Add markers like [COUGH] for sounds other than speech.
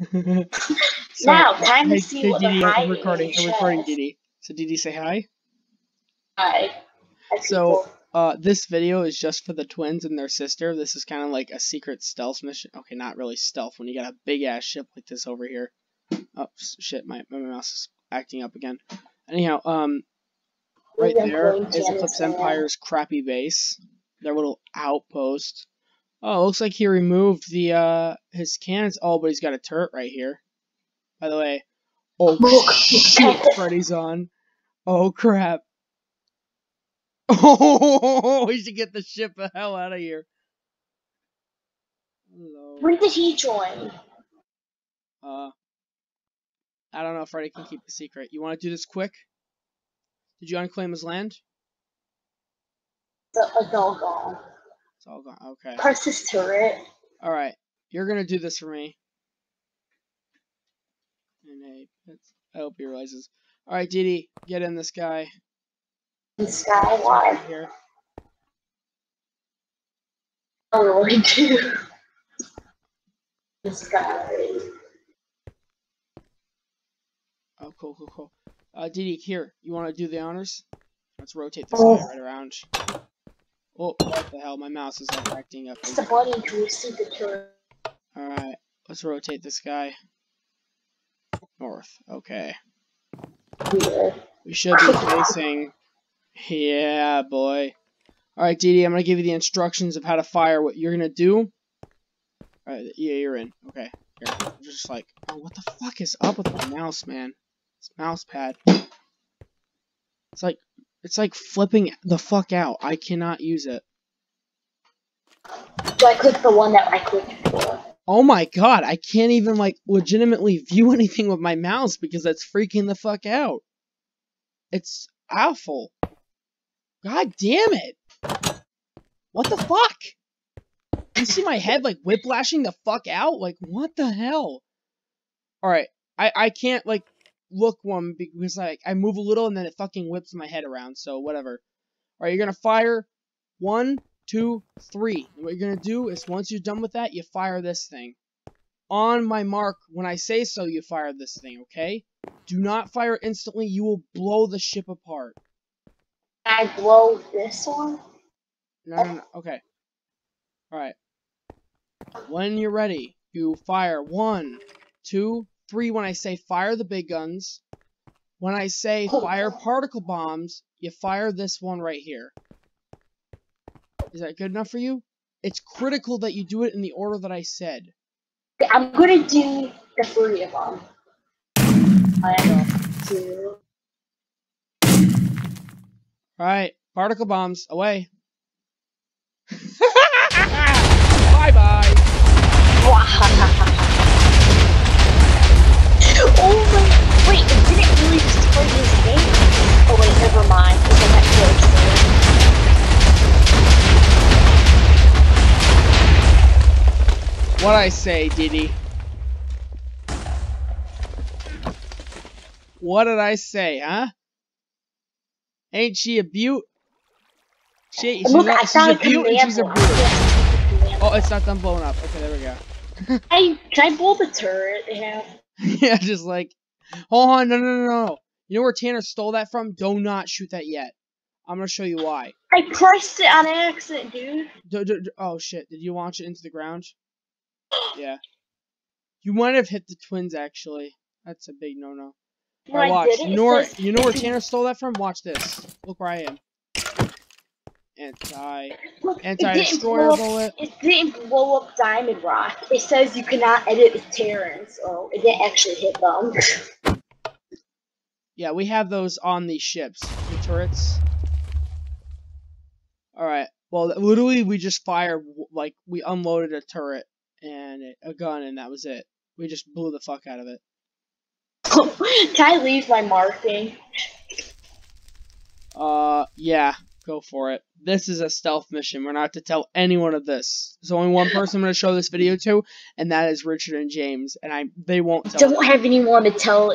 [LAUGHS] so, now, time to hey, see hey, what Didi, the I'm recording. I'm recording, Didi. So, Didi, say hi. Hi. So. Uh, this video is just for the twins and their sister. This is kind of like a secret stealth mission. Okay, not really stealth when you got a big ass ship like this over here. Oh shit, my my mouse is acting up again. Anyhow, um, right there is Eclipse Empire's crappy base, their little outpost. Oh, looks like he removed the uh his cannons. Oh, but he's got a turret right here. By the way, oh [LAUGHS] Look. shit, Freddy's on. Oh crap. [LAUGHS] Oh, we should get the ship the hell out of here. Hello. When did he join? Uh, I don't know if Freddy can keep the secret. You want to do this quick? Did you unclaim his land? The a doggone. All gone. Okay. Press his turret. All right. You're gonna do this for me. And hey, I hope he realizes. All right, Didi, get in this guy. in Sky Wide. Right here. I really do. This guy. Oh, cool, cool, cool. Uh, Didi, here. You want to do the honors? Let's rotate this Oh. guy right around. Oh, what the hell? My mouse is like acting up. It's the button to receive the turret. Alright, let's rotate this guy. North. Okay. Weird. We should be facing. Yeah, boy. Alright, Didi, I'm gonna give you the instructions of how to fire what you're gonna do. Alright, yeah, you're in. Okay. Here. Just like, oh, what the fuck is up with my mouse, man? This mouse pad. It's like, it's like flipping the fuck out. I cannot use it. So I clicked the one that I clicked for. Oh my god, I can't even like legitimately view [LAUGHS] anything with my mouse because that's freaking the fuck out. It's awful. God damn it. What the fuck? You see my head like whiplashing the fuck out? Like what the hell? Alright, I, I can't like look one because like I move a little and then it fucking whips my head around, so whatever. Alright, you're gonna fire one, two, three. And what you're gonna do is once you're done with that, you fire this thing. On my mark, when I say so, you fire this thing, okay? Do not fire instantly, you will blow the ship apart. I blow this one? No, no, no. Okay. Alright. When you're ready, you fire one, two, three when I say fire the big guns. When I say oh. fire particle bombs, you fire this one right here. Is that good enough for you? It's critical that you do it in the order that I said. I'm gonna do the three of them. One, two. Alright, particle bombs, away. [LAUGHS] bye bye. [LAUGHS] What I say, Diddy? What did I say, huh? Ain't she a beaut? She, she's, Look, not, she's a beaut and she's a beaut. Oh, it's not done blowing up. Okay, there we go. [LAUGHS] I can I blow the turret? Yeah. [LAUGHS] yeah, just like, hold on, no, no, no, no. You know where Tanner stole that from? Do not shoot that yet. I'm gonna show you why. I pressed it on accident, dude. Oh shit! Did you launch it into the ground? Yeah. You might have hit the twins actually. That's a big no-no. No, Alright, I watch. You know where you know where Tanner stole that from? Watch this. Look where I am. Anti Look, it anti didn't destroyer blow up- bullet. It didn't blow up Diamond Rock. It says you cannot edit the Terrans, so oh, it didn't actually hit them. [LAUGHS] Yeah, we have those on these ships. The turrets. Alright. Well, literally, we just fired, like, we unloaded a turret and a gun, and that was it. We just blew the fuck out of it. [LAUGHS] Can I leave my marking? Uh, yeah, go for it. This is a stealth mission. We're not to tell anyone of this. There's only one person I'm going to show this video to, and that is Richard and James, and I they won't tell. Don't have anyone to tell